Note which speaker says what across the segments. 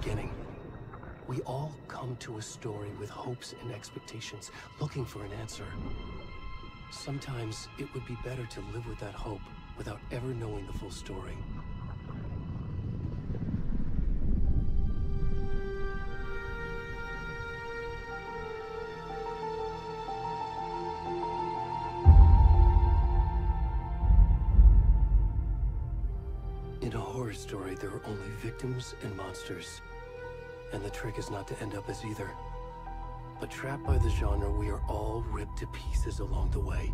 Speaker 1: beginning. We all come to a story with hopes and expectations, looking for an answer. Sometimes it would be better to live with that hope without ever knowing the full story. In a horror story, there are only victims and monsters. And the trick is not to end up as either. But trapped by the genre, we are all ripped to pieces along the way.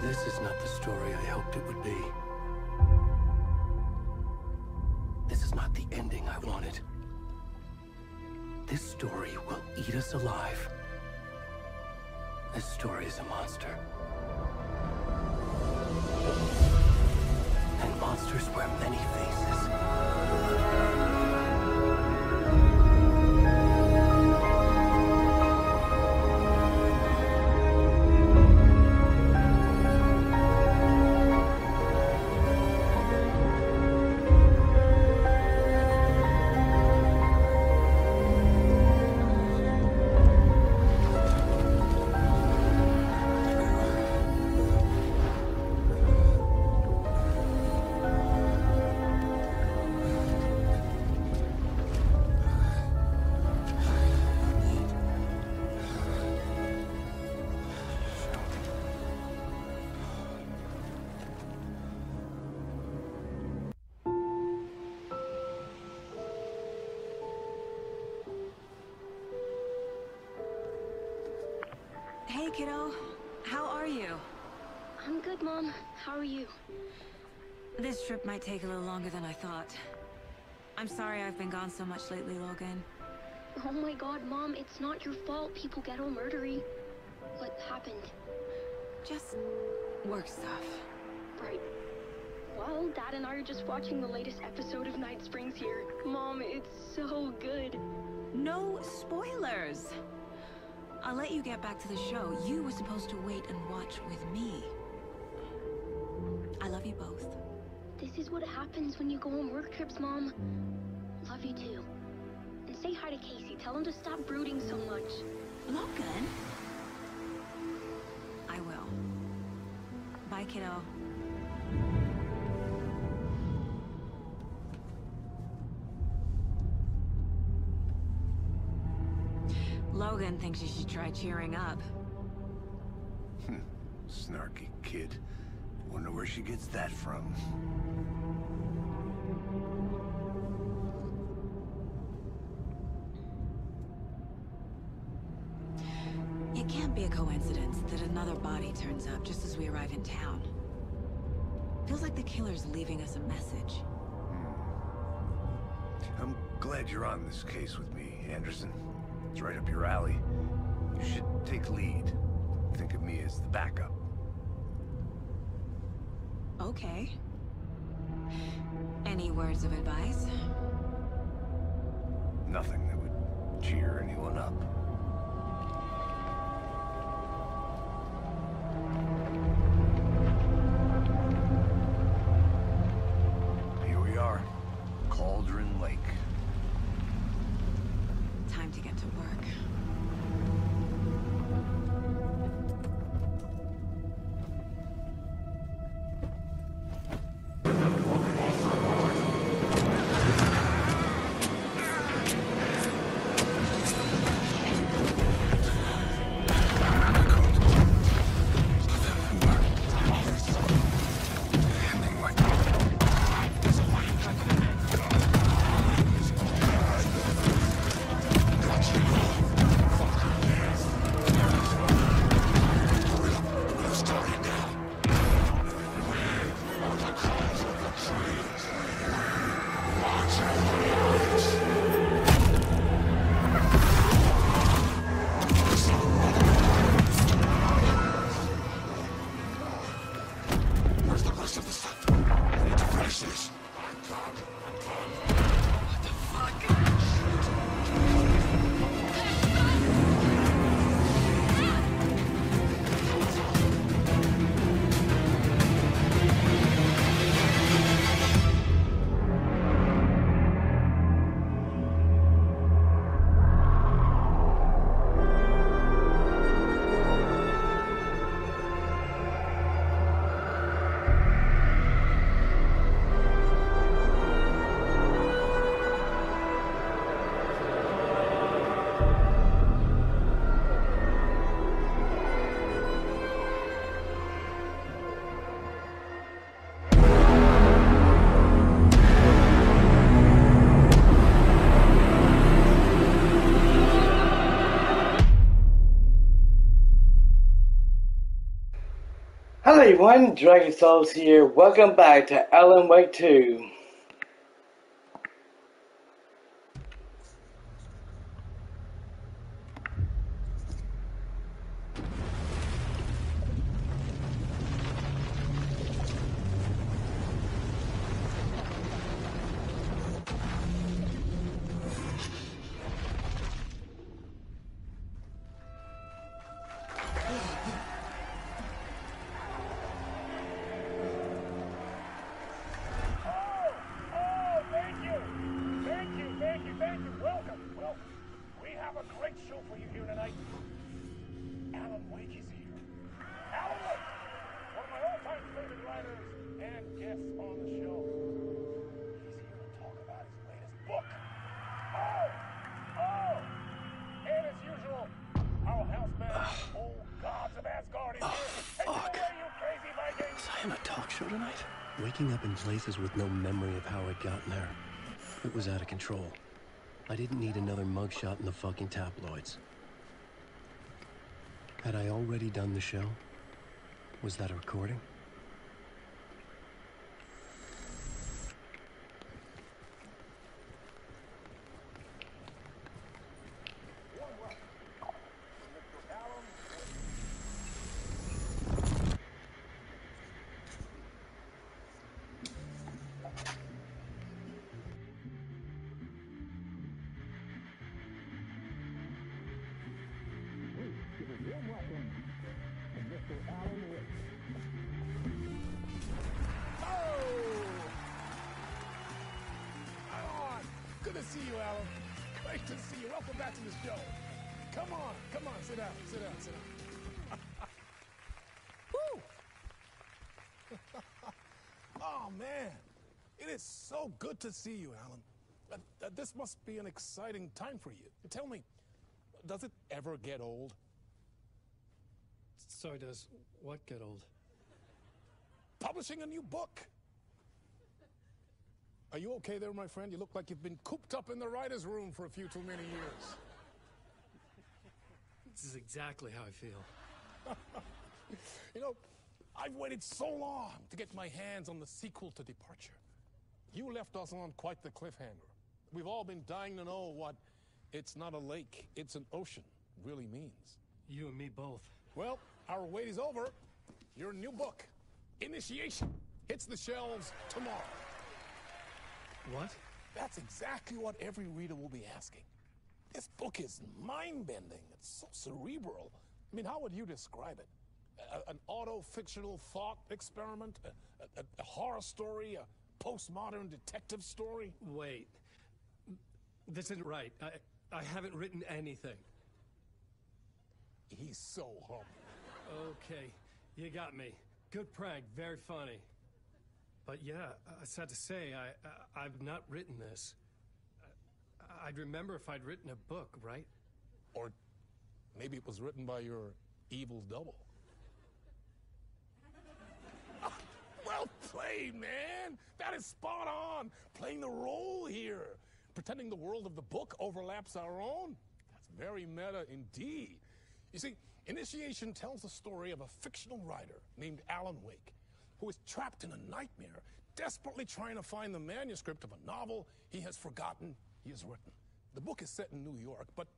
Speaker 1: This is not the story I hoped it would be. This is not the ending I wanted. This story will eat us alive. This story is a monster.
Speaker 2: Kiddo. How are you?
Speaker 3: I'm good, Mom. How are you?
Speaker 2: This trip might take a little longer than I thought. I'm sorry I've been gone so much lately, Logan.
Speaker 3: Oh my god, Mom, it's not your fault people get all murdery. What happened?
Speaker 2: Just work stuff.
Speaker 3: Right. Well, Dad and I are just watching the latest episode of Night Springs here. Mom, it's so good.
Speaker 2: No spoilers! I'll let you get back to the show. You were supposed to wait and watch with me. I love you both.
Speaker 3: This is what happens when you go on work trips, Mom. Love you too. And say hi to Casey. Tell him to stop brooding so much.
Speaker 2: Logan? I will. Bye, kiddo. Logan thinks you should try cheering up. Hmm.
Speaker 4: Snarky kid. Wonder where she gets that from.
Speaker 2: It can't be a coincidence that another body turns up just as we arrive in town. Feels like the killer's leaving us a message. Hmm.
Speaker 4: I'm glad you're on this case with me, Anderson. It's right up your alley. You should take lead. Think of me as the backup.
Speaker 2: Okay. Any words of advice?
Speaker 4: Nothing that would cheer anyone up.
Speaker 1: Everyone, Dragon Souls here. Welcome back to Alan Wake 2.
Speaker 5: Gotten there. It was out of control. I didn't need another mugshot in the fucking tabloids. Had I already done the show? Was that a recording?
Speaker 6: See you, Alan. Great to see you. Welcome back to the show. Come on, come on, sit down, sit down, sit down. Woo! oh man, it is so good to see you, Alan. Uh, uh, this must be an exciting time for you. Tell me, does it ever get old?
Speaker 5: So does what get old?
Speaker 6: Publishing a new book. Are you okay there, my friend? You look like you've been cooped up in the writer's room for a few too many years.
Speaker 5: This is exactly how I feel.
Speaker 6: You know, I've waited so long to get my hands on the sequel to Departure. You left us on quite the cliffhanger. We've all been dying to know what it's not a lake, it's an ocean really means.
Speaker 5: You and me both.
Speaker 6: Well, our wait is over. Your new book, Initiation, hits the shelves tomorrow.
Speaker 5: What?
Speaker 6: That's exactly what every reader will be asking. This book is mind bending, it's so cerebral. I mean, how would you describe it? A- an auto fictional thought experiment? A, a- a horror story? A postmodern detective story?
Speaker 5: Wait. This isn't right. I, I haven't written anything.
Speaker 6: He's so humble.
Speaker 5: Okay, you got me. Good prank, very funny. But yeah, I sad to say, I, I I've not written this. I- I'd remember if I'd written a book, right?
Speaker 6: Or maybe it was written by your evil double. Ah, well played, man. That is spot on. Playing the role here. Pretending the world of the book overlaps our own. That's very meta indeed. You see, Initiation tells the story of a fictional writer named Alan Wake, who is trapped in a nightmare, desperately trying to find the manuscript of a novel he has forgotten he has written. The book is set in New York, but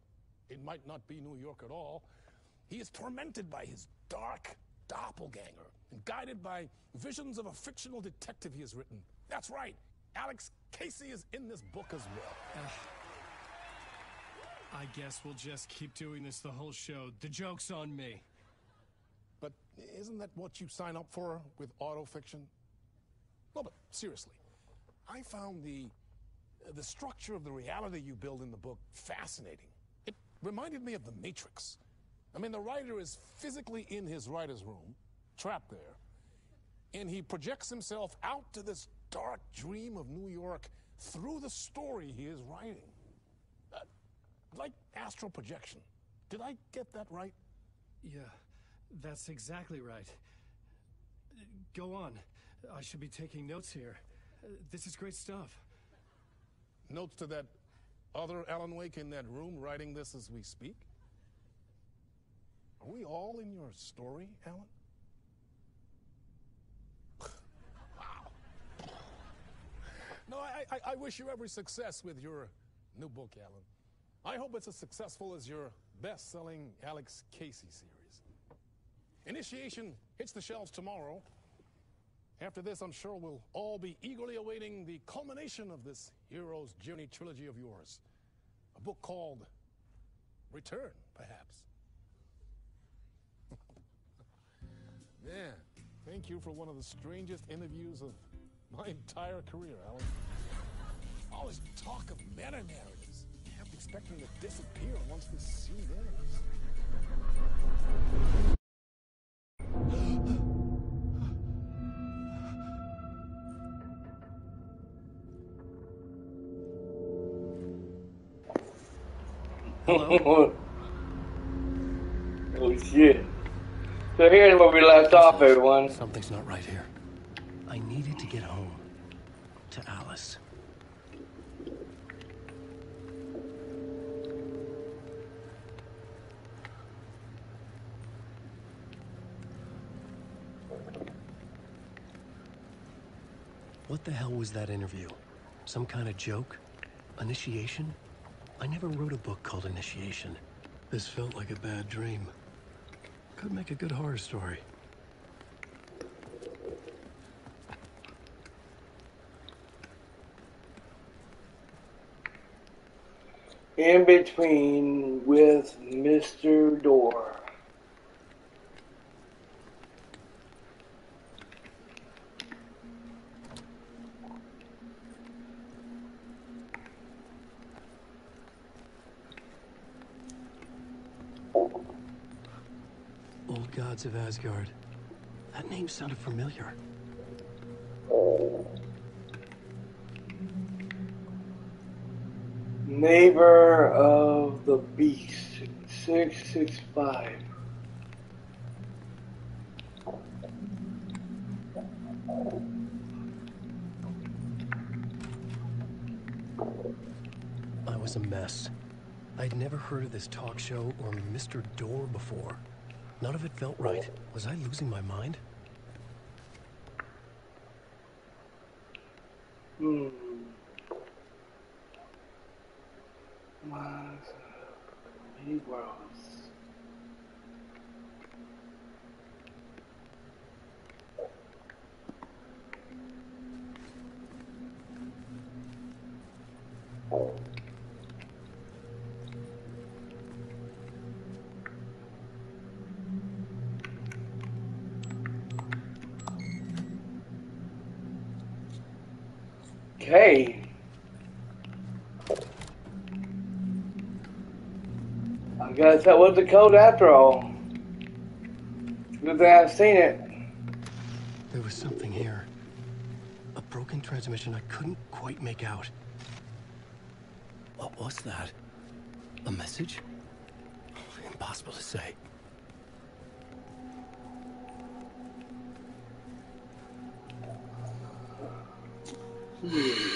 Speaker 6: it might not be New York at all. He is tormented by his dark doppelganger and guided by visions of a fictional detective he has written. That's right, Alex Casey is in this book as well. Ah.
Speaker 5: I guess we'll just keep doing this the whole show. The joke's on me.
Speaker 6: But isn't that what you sign up for with autofiction? No, but seriously, I found the the structure of the reality you build in the book fascinating. It reminded me of The Matrix. I mean, the writer is physically in his writer's room, trapped there, and he projects himself out to this dark dream of New York through the story he is writing. Uh, like astral projection. Did I get that right?
Speaker 5: Yeah, that's exactly right. Go on. I should be taking notes here. This is great stuff.
Speaker 6: Notes to that other Alan Wake in that room writing this as we speak? Are we all in your story, Alan? wow. no, I, I, I wish you every success with your new book, Alan. I hope it's as successful as your best selling Alex Casey series. Initiation hits the shelves tomorrow. After this, I'm sure we'll all be eagerly awaiting the culmination of this hero's journey trilogy of yours. A book called Return, perhaps. Man, thank you for one of the strangest interviews of my entire career, Alan. All this talk of meta narratives. Kept expecting to disappear once this scene ends.
Speaker 7: Oh shit. So here's where we left off, everyone.
Speaker 1: Something's not right here. I needed to get home. To Alice. What the hell was that interview? Some kind of joke? Initiation? I never wrote a book called Initiation. This felt like a bad dream. Could make a good horror story.
Speaker 7: In between with Mr. Door.
Speaker 1: Old Gods of Asgard. That name sounded familiar.
Speaker 7: Neighbor of the Beast. 665.
Speaker 1: I was a mess. I'd never heard of this talk show or Mr. Door before. None of it felt right. Was I losing my mind?
Speaker 7: Hmm. Was many worlds. Okay. I guess that was the code after all. Good thing I've seen it.
Speaker 1: There was something here. A broken transmission I couldn't quite make out. What was that? A message? Impossible to say. There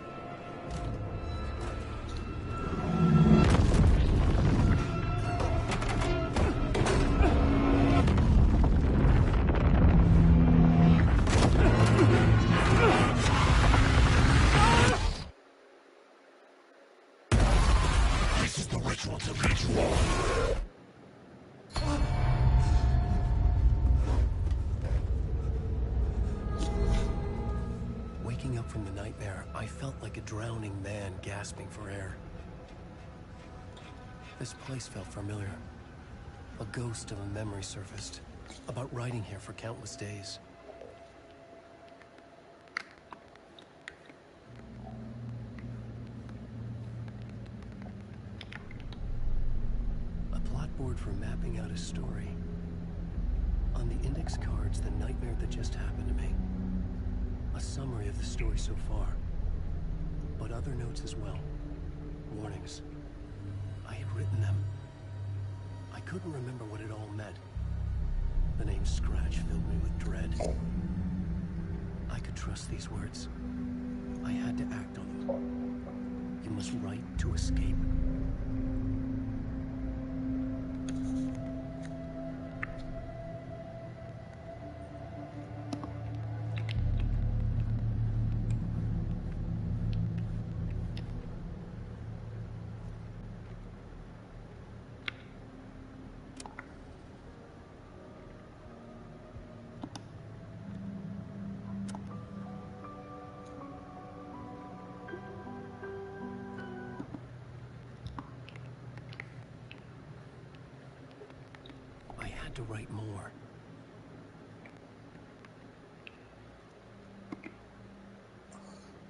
Speaker 1: drowning man gasping for air. This place felt familiar. A ghost of a memory surfaced about riding here for countless days.
Speaker 5: A plot board for mapping out a story. On the index cards, the nightmare that just happened to me. A summary of the story so far. But other notes as well. Warnings. I had written them. I couldn't remember what it all meant. The name Scratch filled me with dread. I could trust these words. I had to act on them. You must write to escape.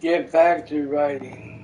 Speaker 1: Get back to writing.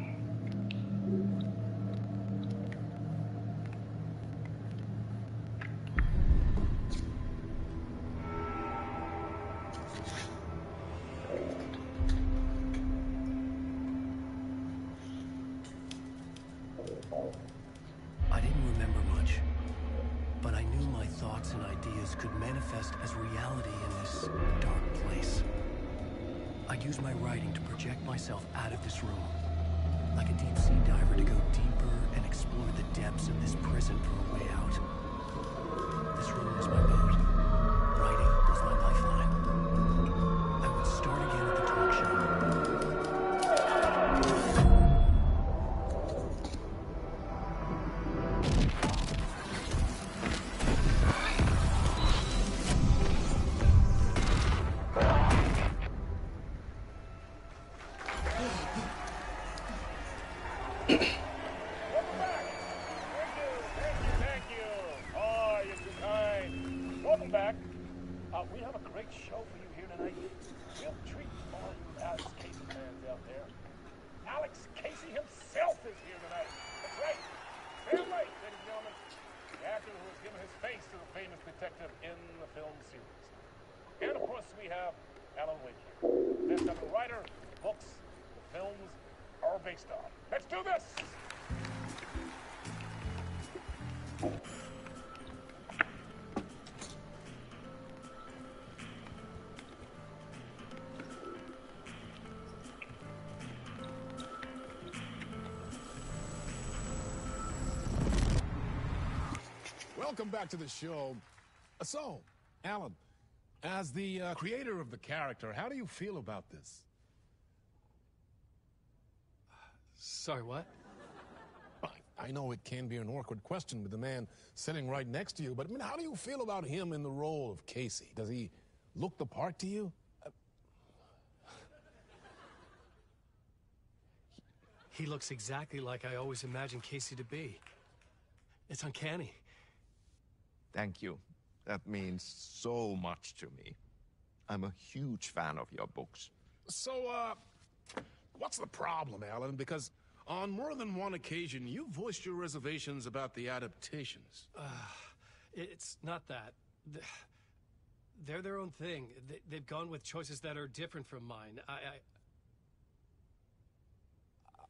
Speaker 6: Welcome back to the show. So, Alan, as the uh, creator of the character, how do you feel about this?
Speaker 5: Sorry, what?
Speaker 6: I, I know it can be an awkward question with the man sitting right next to you, but I mean, how do you feel about him in the role of Casey? Does he look the part to you?
Speaker 5: He looks exactly like I always imagined Casey to be. It's uncanny.
Speaker 8: Thank you. That means so much to me. I'm a huge fan of your books.
Speaker 6: So, uh, what's the problem, Alan? Because on more than one occasion, you voiced your reservations about the adaptations.
Speaker 5: It's not that. They're their own thing. They- They've gone with choices that are different from mine. I,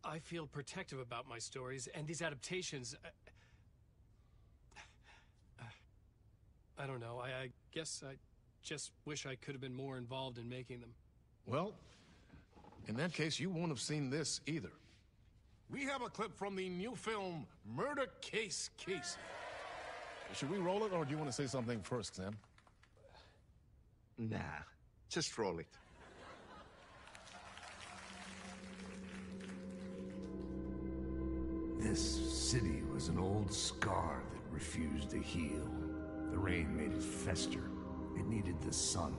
Speaker 5: I, I feel protective about my stories, and these adaptations. I don't know. I, I guess I just wish I could have been more involved in making them.
Speaker 6: Well, in that case, you won't have seen this either. We have a clip from the new film, Murder Case Casey. Should we roll it, or do you want to say something first, Sam?
Speaker 8: Nah, just roll it.
Speaker 4: This city was an old scar that refused to heal. The rain made it fester. It needed the sun,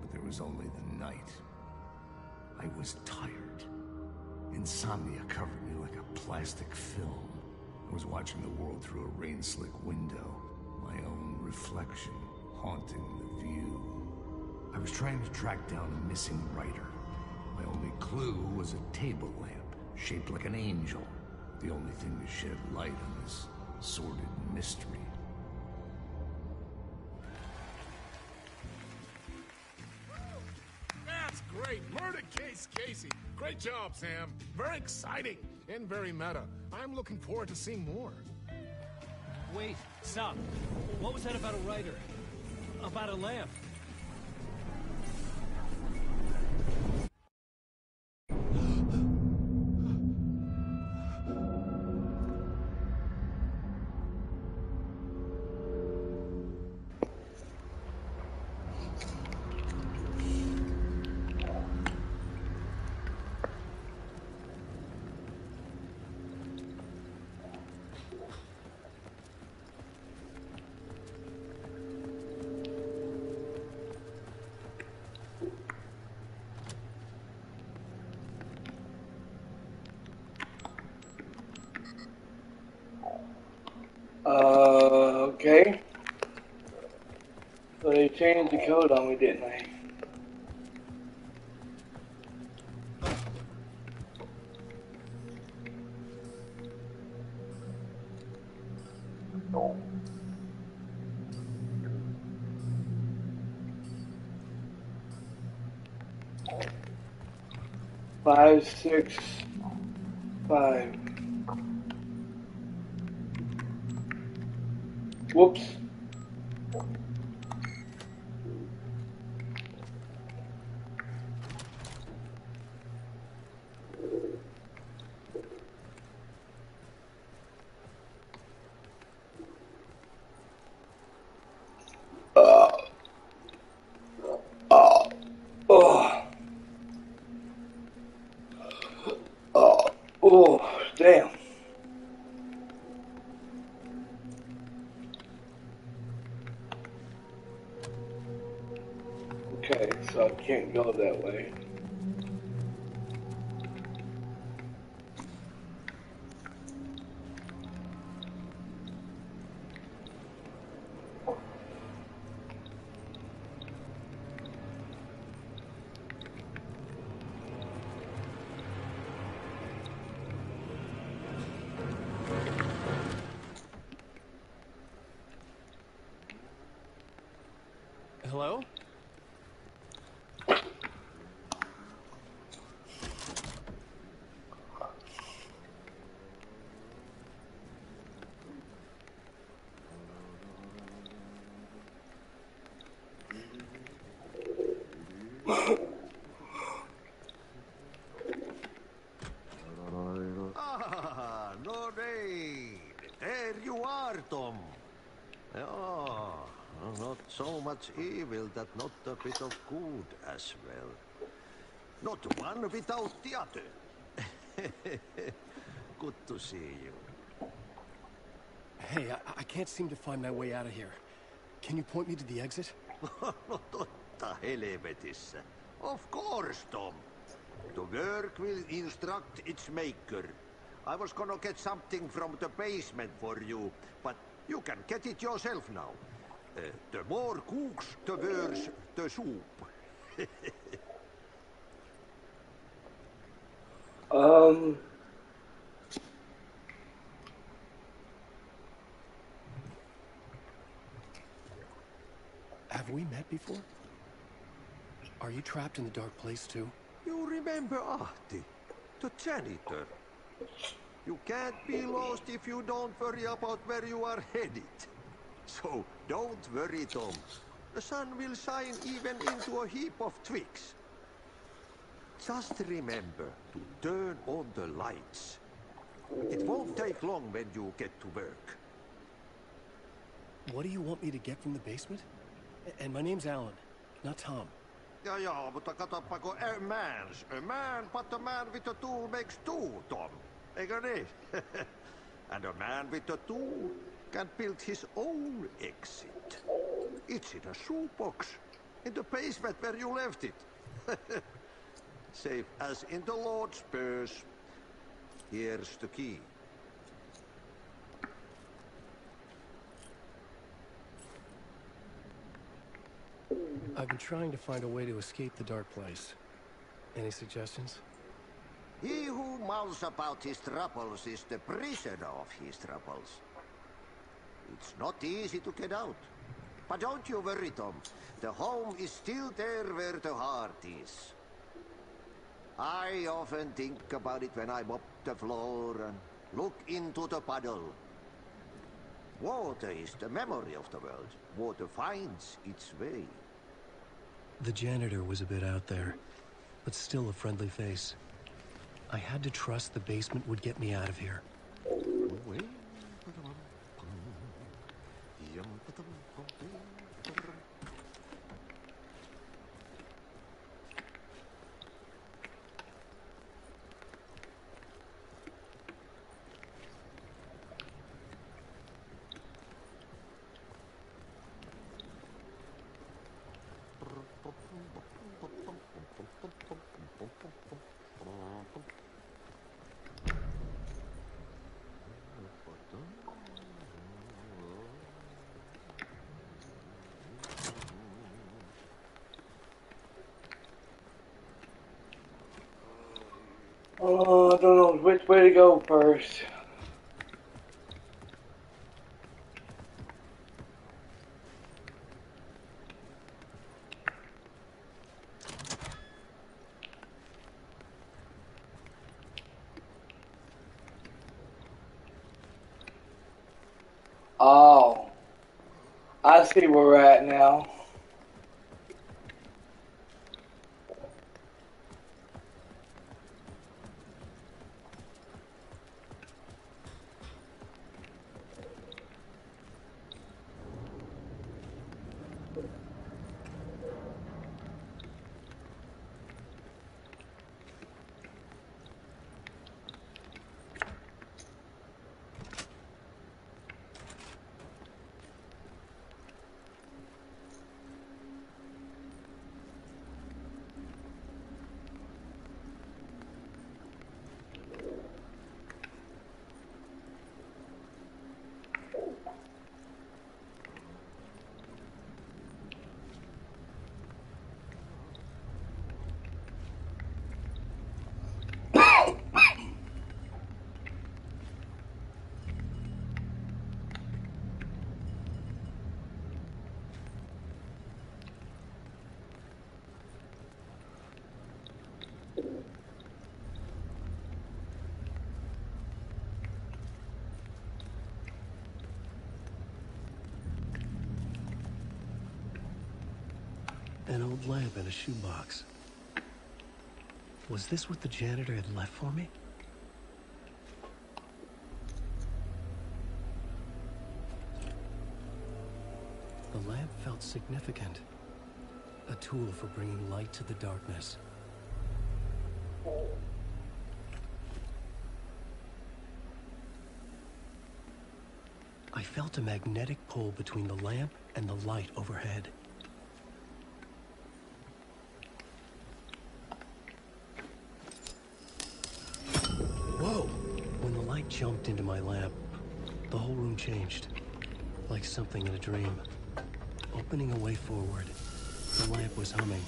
Speaker 4: but there was only the night. I was tired. Insomnia covered me like a plastic film. I was watching the world through a rain-slick window, my own reflection haunting the view. I was trying to track down a missing writer. My only clue was a table lamp, shaped like an angel. The only thing to shed light on this sordid mystery.
Speaker 6: Great job, Sam. Very exciting and very meta. I'm looking forward to seeing more.
Speaker 5: Wait, stop. What was that about a writer? About a lamp?
Speaker 7: The code on me, didn't they? Five, six, so
Speaker 9: much evil that not a bit of good as well. Not one without the other. good to see you.
Speaker 1: Hey, I, I can't seem to find my way out of here. Can you point me to the exit?
Speaker 9: totta helvetissä. Of course, Tom. The work will instruct its maker. I was gonna get something from the basement for you, but you can get it yourself now. The more cooks, the worse the soup.
Speaker 7: Um.
Speaker 1: Have we met before? Are you trapped in the dark place too?
Speaker 9: You remember Ahti, the janitor. You can't be lost if you don't worry about where you are headed. So don't worry, Tom. The sun will shine even into a heap of twigs. Just remember to turn on the lights. It won't take long when you get to work.
Speaker 1: What do you want me to get from the basement? A- And my name's Alan, not Tom.
Speaker 9: Ja, ja, mutta katsoppa, kun a man's a man, but a man with a tool makes two, Tom. Eikö niin? and a man with a tool can build his own exit. It's in a shoebox, in the basement where you left it. Safe as in the Lord's purse. Here's the key.
Speaker 1: I've been trying to find a way to escape the dark place. Any suggestions?
Speaker 9: He who mouths about his troubles is the prisoner of his troubles. It's not easy to get out. But don't you worry, Tom. The home is still there where the heart is. I often think about it when I mop the floor and look into the puddle. Water is the memory of the world. Water finds its way.
Speaker 5: The janitor was a bit out there, but still a friendly face. I had to trust the basement would get me out of here.
Speaker 1: Oh, I don't know which way to go first. Oh, I see where we're at now. An old lamp in a shoebox. Was this what the janitor had left for me? The lamp felt significant. A tool for bringing light to the darkness. I felt a magnetic pull between the lamp and the light overhead. Whoa! When the light jumped into my lamp, the whole room changed. Like something in a dream. Opening a way forward. The lamp was humming.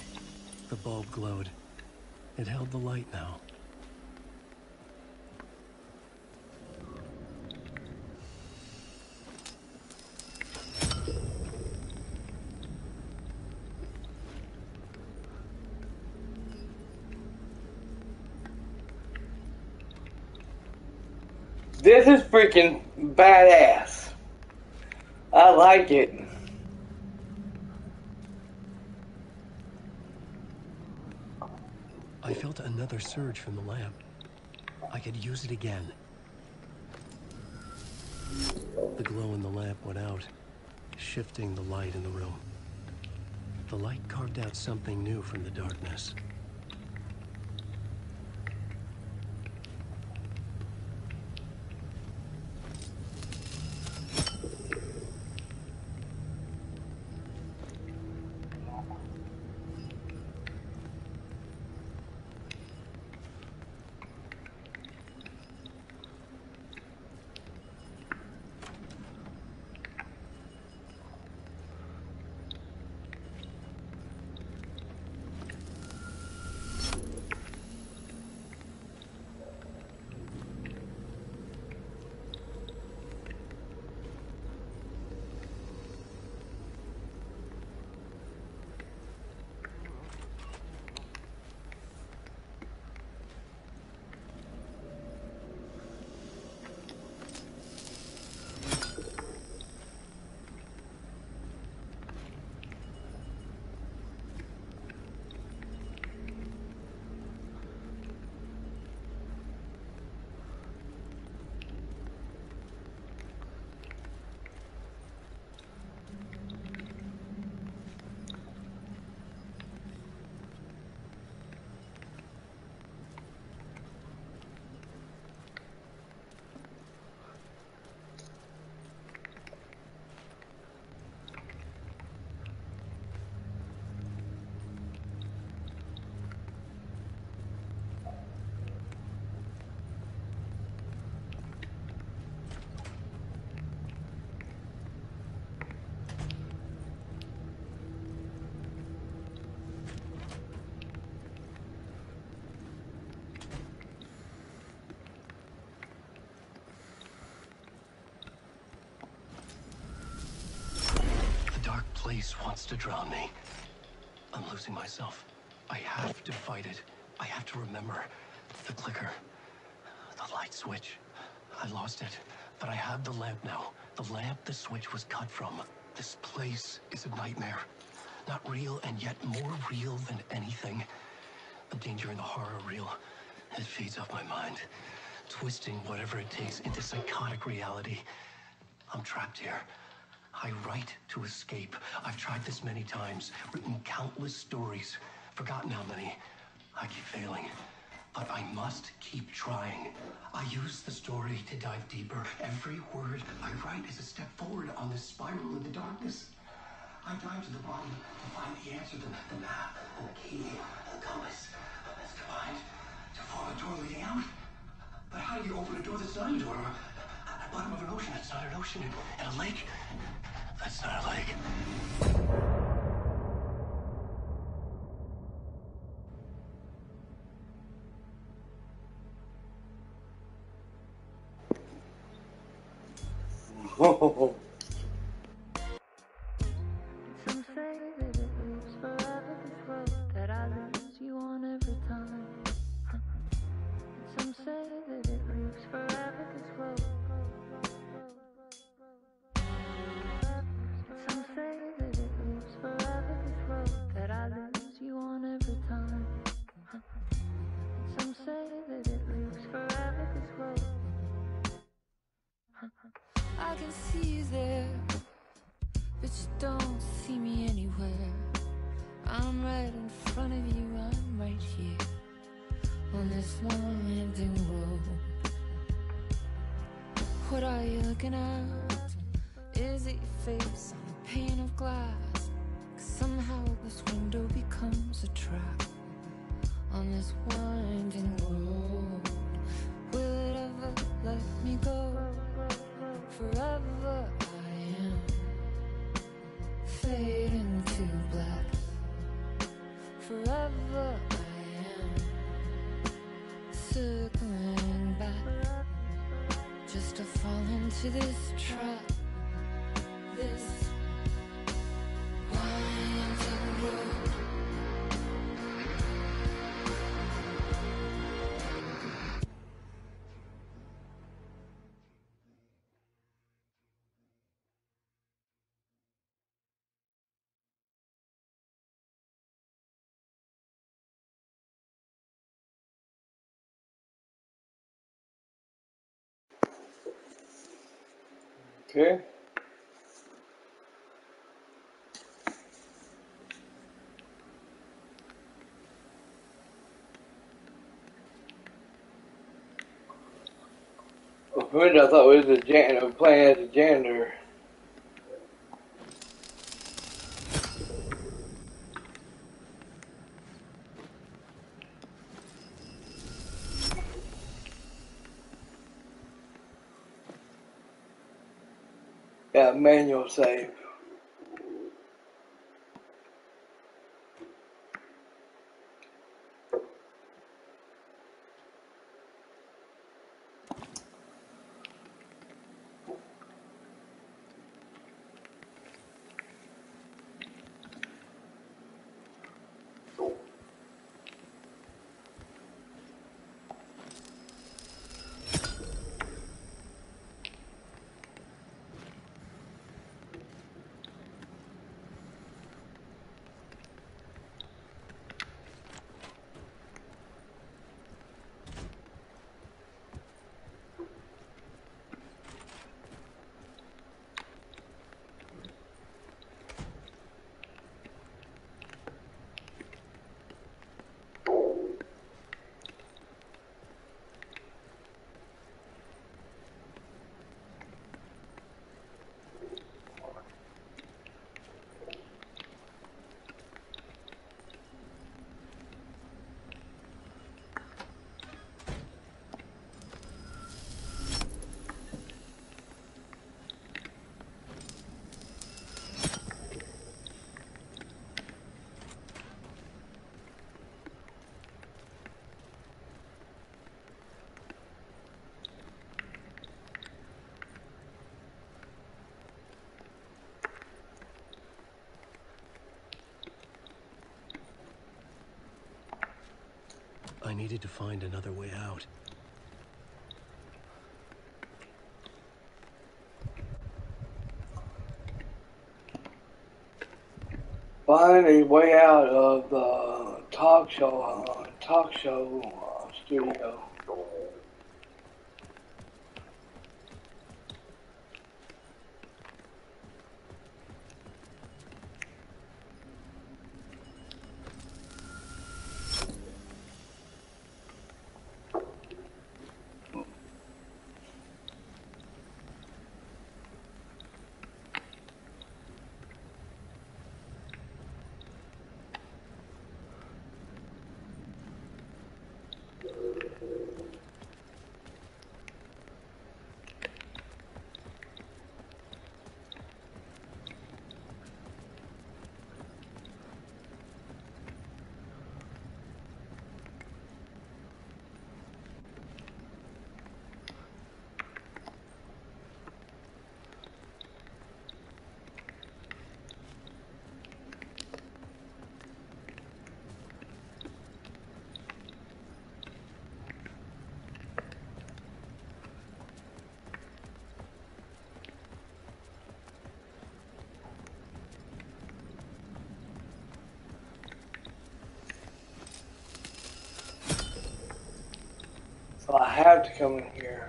Speaker 1: The bulb glowed. It held the light now. This is freaking badass. I like it. I felt another surge from the lamp. I could use it again. The glow in the lamp went out, shifting the light in the room. The light carved out something new from the darkness. Place wants to drown me. I'm losing myself. I have to fight it. I have to remember. The clicker. The light switch. I lost it. But I have the lamp now. The lamp the switch was cut from. This place is a nightmare. Not real, and yet more real than anything. The danger and the horror real. It feeds off my mind. Twisting whatever it takes into psychotic reality. I'm trapped here. I write to escape. I've tried this many times, written countless stories, forgotten how many. I keep failing, but I must keep trying. I use the story to dive deeper. Every word I write is a step forward on this spiral in the darkness. I dive to the bottom to find the answer, the, the map, the key, the compass. That's combined to form a door leading out. But how do you open a door that's not a door? At the bottom of an ocean that's not an ocean, and a lake that's not a
Speaker 7: Okay. Well, a I thought it was a janitor playing as a janitor. Yeah, manual
Speaker 1: needed to find another way out.
Speaker 7: Find a way out of the talk show, uh, talk show uh, studio. So I to come in here.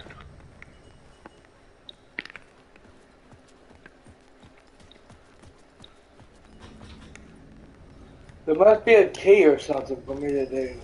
Speaker 7: There must be a key or something for me to do.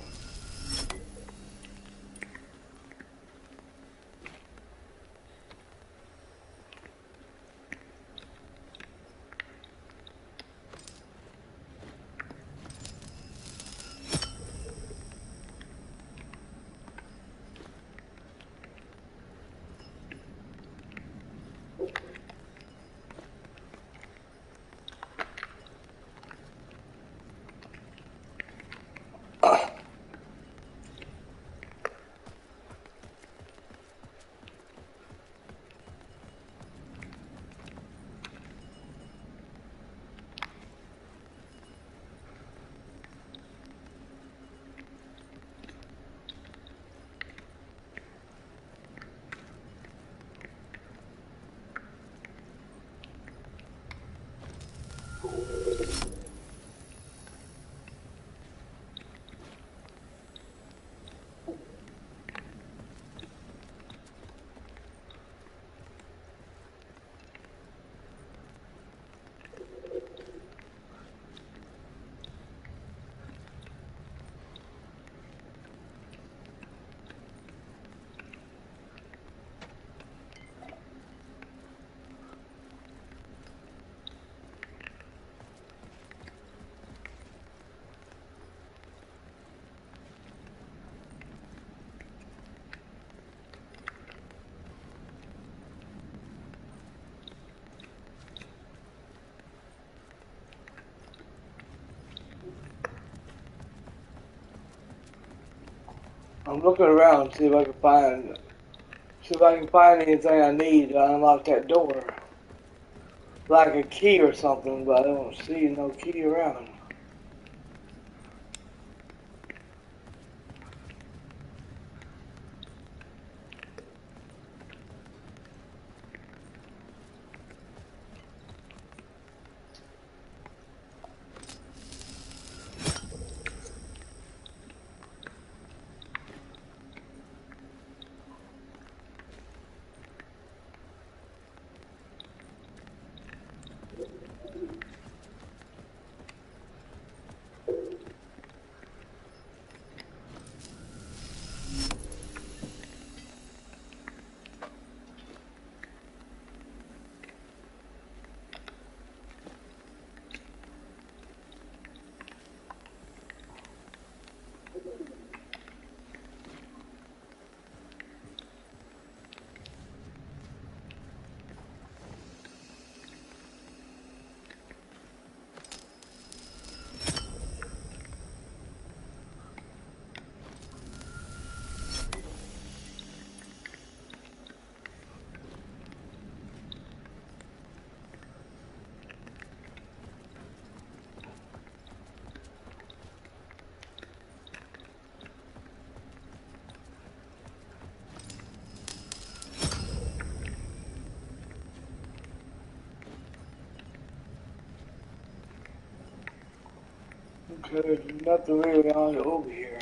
Speaker 7: I'm looking around see if I can find see if I can find anything I need to unlock that door. Like a key or something, but I don't see no key around. There's nothing really on over here.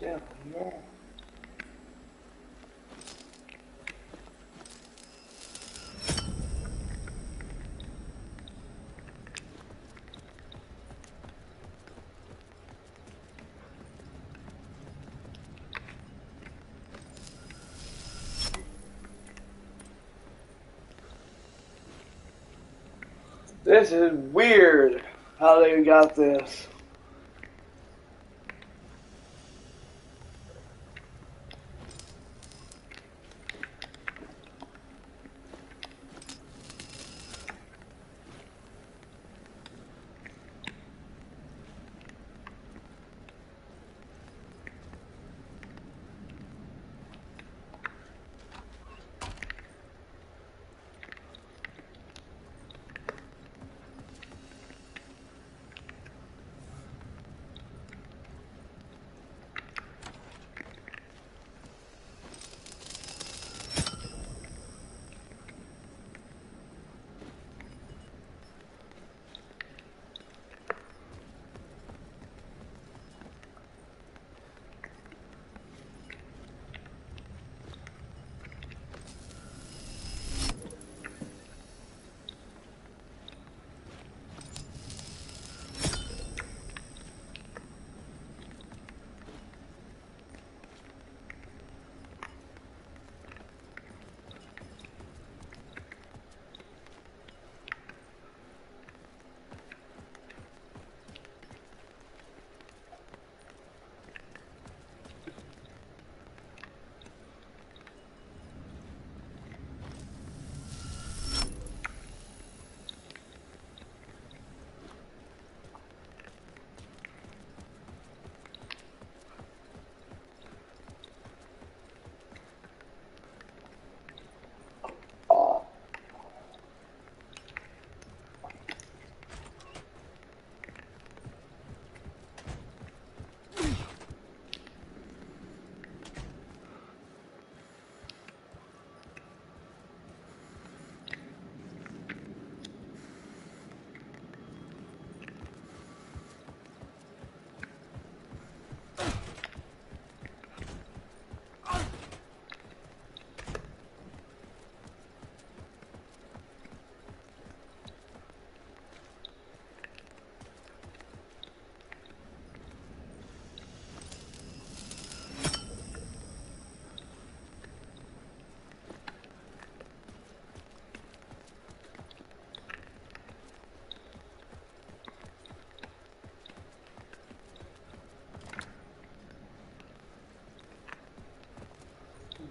Speaker 7: Yeah. This is weird how they got this.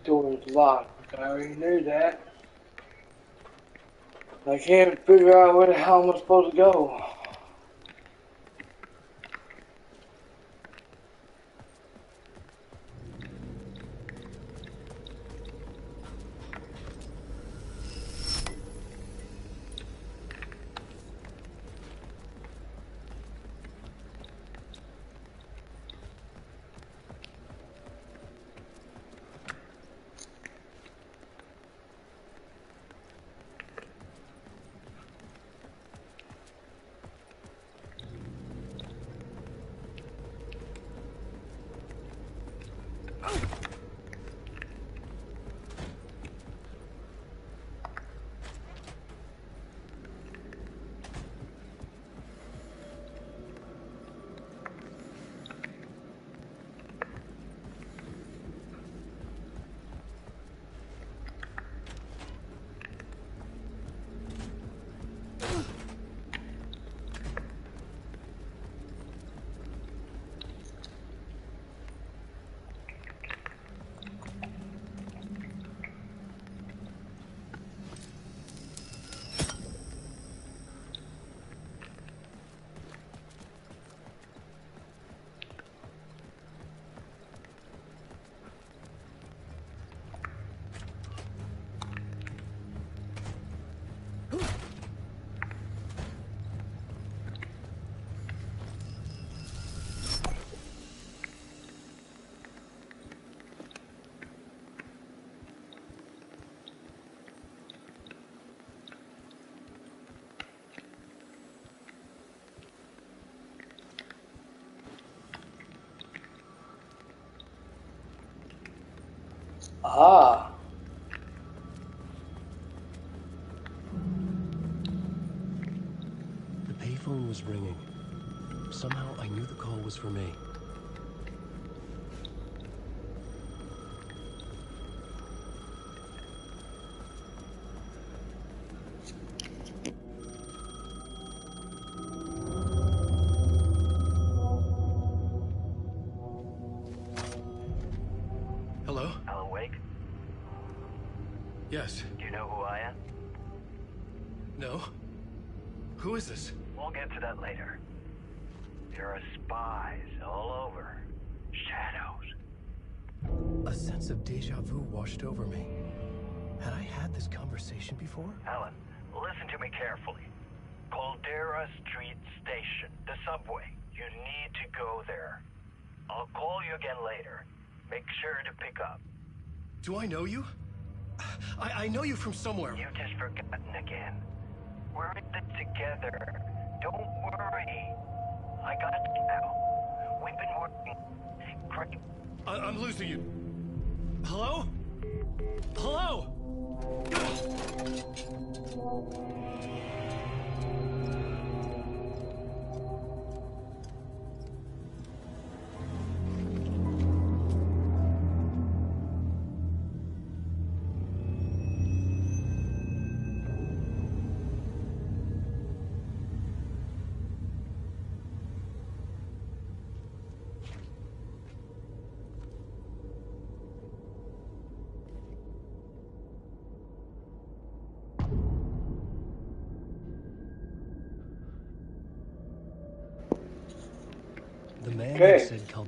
Speaker 7: Door is locked. I already knew that. I can't figure out where the hell I'm supposed to go. Ah.
Speaker 1: The payphone was ringing. Somehow I knew the call was for me. No? Who is this?
Speaker 9: We'll get to that later. There are spies all over. Shadows.
Speaker 1: A sense of deja vu washed over me. Had I had this conversation before?
Speaker 9: Alan, listen to me carefully. Caldera Street Station, the subway. You need to go there. I'll call you again later. Make sure to pick up.
Speaker 1: Do I know you? I, I know you from somewhere.
Speaker 9: You just forgotten again. We're in this together. Don't worry. I got you now. We've been working. Great.
Speaker 1: I, I'm losing you. Hello? Hello?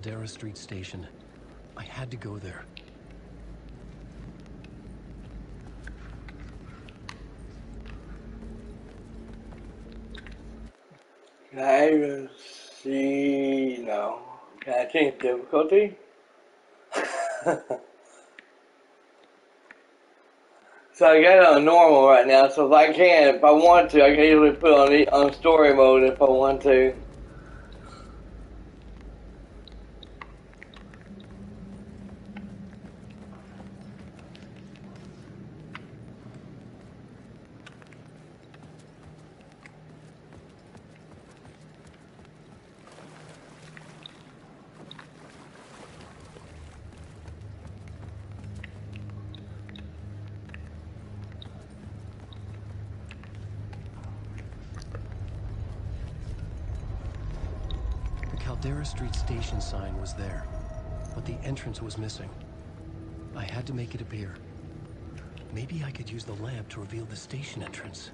Speaker 1: Caldera Street Station. I had to go there.
Speaker 7: I see? No. Can I change difficulty? so I got it on normal right now. So if I can, if I want to, I can easily put on on story mode if I want to.
Speaker 1: The Caldera Street Station sign was there, but the entrance was missing. I had to make it appear. Maybe I could use the lamp to reveal the station entrance.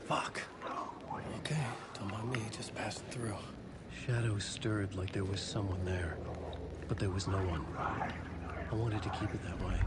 Speaker 1: Fuck.
Speaker 10: Okay, don't mind me, just passing through.
Speaker 1: Shadows stirred like there was someone there, but there was no one. I wanted to keep it that way.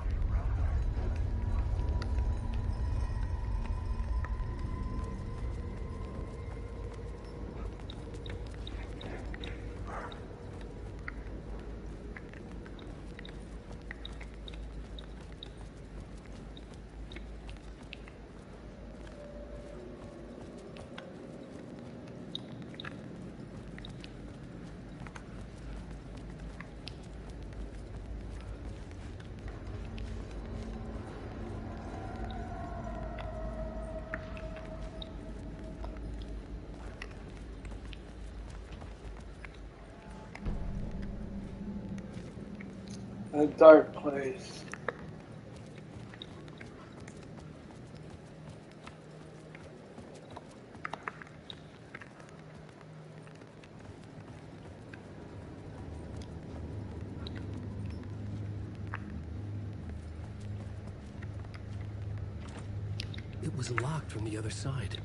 Speaker 7: A dark place.
Speaker 1: It was locked from the other side.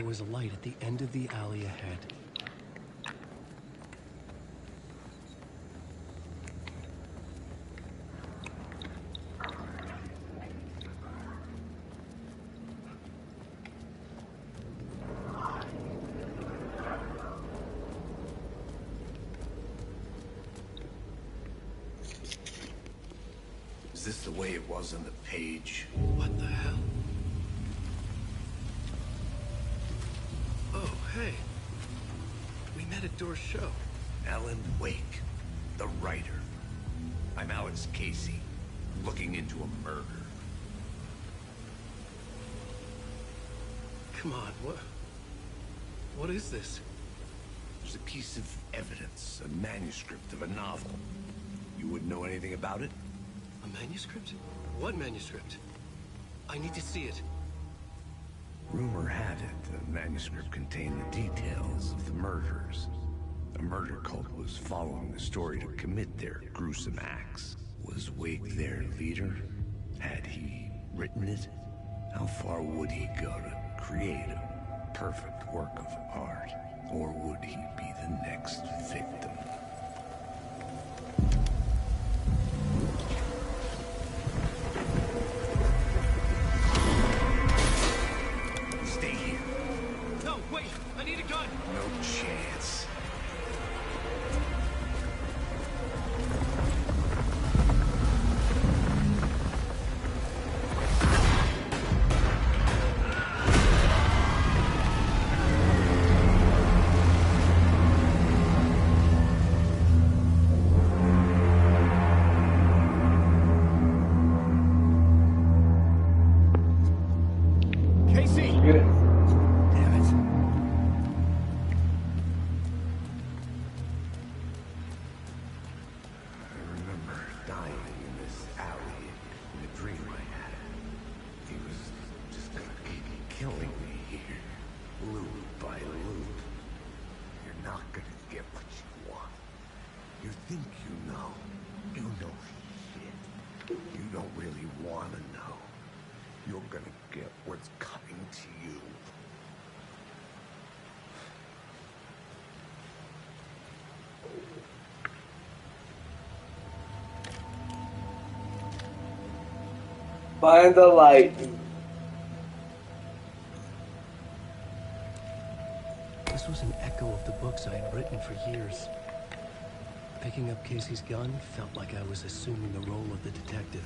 Speaker 1: There was a light at the end of the alley ahead.
Speaker 4: Is this the way it was on the page?
Speaker 1: We met at Door's show.
Speaker 4: Alan Wake, the writer. I'm Alex Casey, looking into a murder.
Speaker 1: Come on, what... What is this?
Speaker 4: There's a piece of evidence, a manuscript of a novel. You wouldn't know anything about it?
Speaker 1: A manuscript? What manuscript? I need to see it.
Speaker 4: Rumor had it the manuscript contained the details of the murders. A murder cult was following the story to commit their gruesome acts. Was Wake their leader? Had he written it? How far would he go to create a perfect work of art? Or would he be the next victim? Gonna get what's coming to you.
Speaker 7: Find the light.
Speaker 1: This was an echo of the books I had written for years. Picking up Casey's gun felt like I was assuming the role of the detective.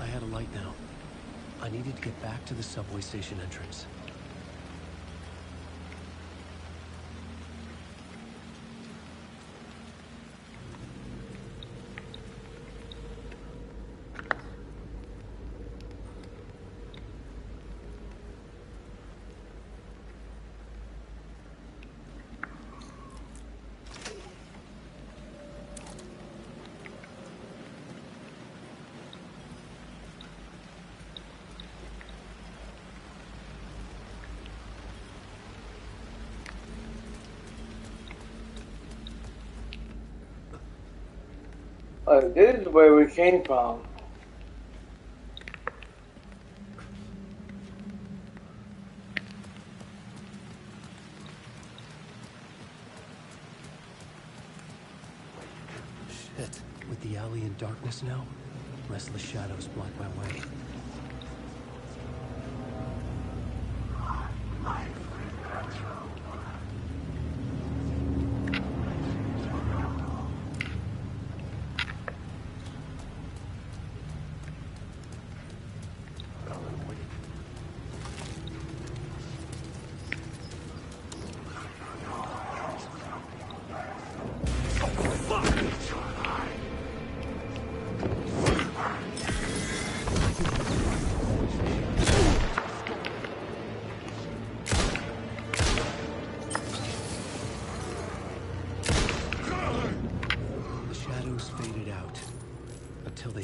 Speaker 1: I had a light now. I needed to get back to the subway station entrance.
Speaker 7: This is where we came from.
Speaker 1: Shit. With the alley in darkness now, restless shadows block my way.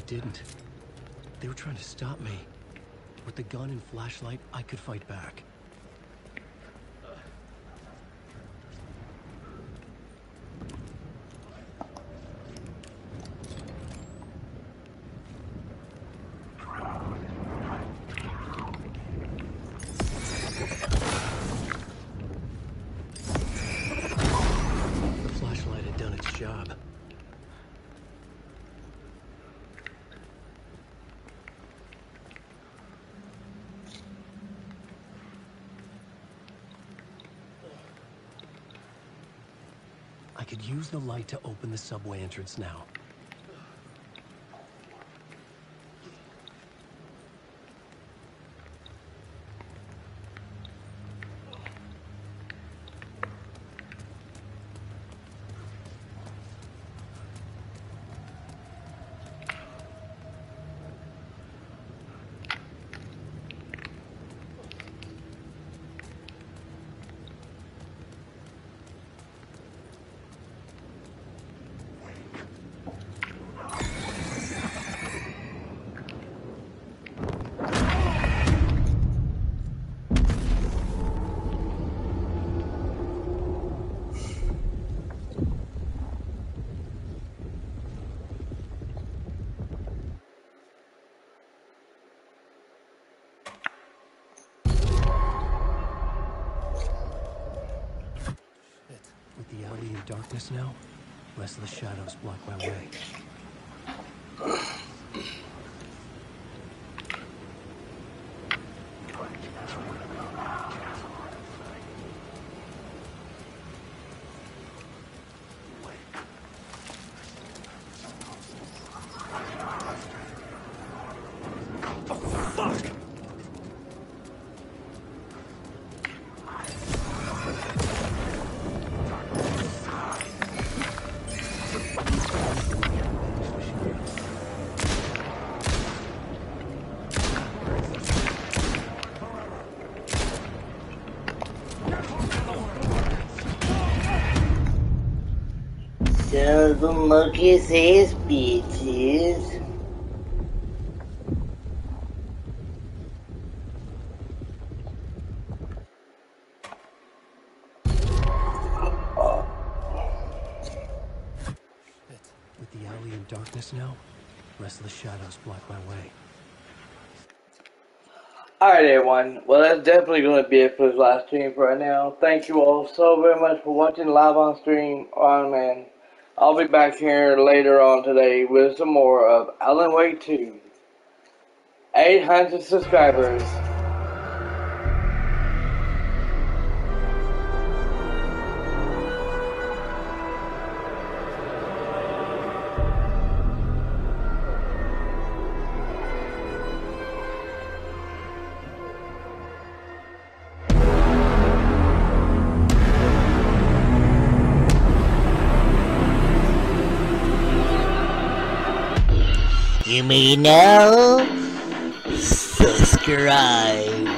Speaker 1: Didn't. They were trying to stop me. With the gun and flashlight, I could fight back. job. I could use the light to open the subway entrance now. With the alley in darkness now, rest of the shadows block my way.
Speaker 7: The monkey says bitches.
Speaker 1: With the alley in darkness now, restless shadows block my way.
Speaker 7: Alright everyone, well that's definitely going to be it for this last stream for right now. Thank you all so very much for watching live on stream on man. I'll be back here later on today with some more of Alan Wake 2. 800 subscribers.
Speaker 11: May now subscribe.